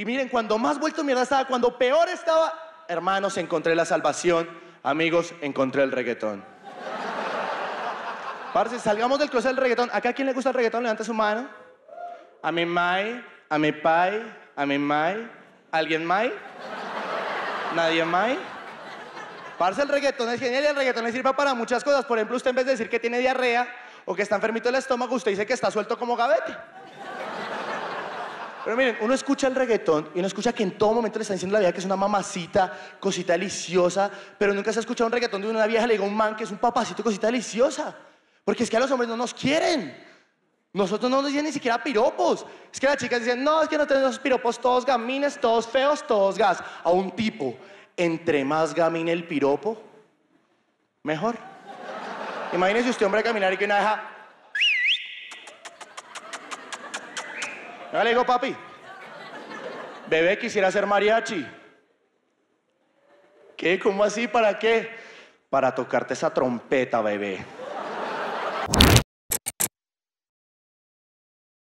Y miren, cuando más vuelto mierda estaba, cuando peor estaba, hermanos, encontré la salvación. Amigos, encontré el reggaetón. Parce, salgamos del closet del reggaetón. ¿Acá a quién le gusta el reggaetón? Levanta su mano. A mi mai, a mi pai, a mi mai. ¿Alguien mai? ¿Nadie mai? Parce, el reggaetón es genial y el reggaetón le sirve para muchas cosas. Por ejemplo, usted en vez de decir que tiene diarrea o que está enfermito del estómago, usted dice que está suelto como gavete. Pero miren, uno escucha el reggaetón y uno escucha que en todo momento le están diciendo la vieja que es una mamacita, cosita deliciosa, pero nunca se ha escuchado un reggaetón de una vieja le diga a un man que es un papacito, cosita deliciosa. Porque es que a los hombres no nos quieren. Nosotros no nos dicen ni siquiera piropos. Es que las chicas dicen, no, es que no tenemos piropos todos gamines, todos feos, todos gas. A un tipo, entre más gamine el piropo, mejor. Imagínese usted, hombre, caminar y que una deja Yo le digo, papi, bebé quisiera ser mariachi. ¿Qué? ¿Cómo así? ¿Para qué? Para tocarte esa trompeta, bebé.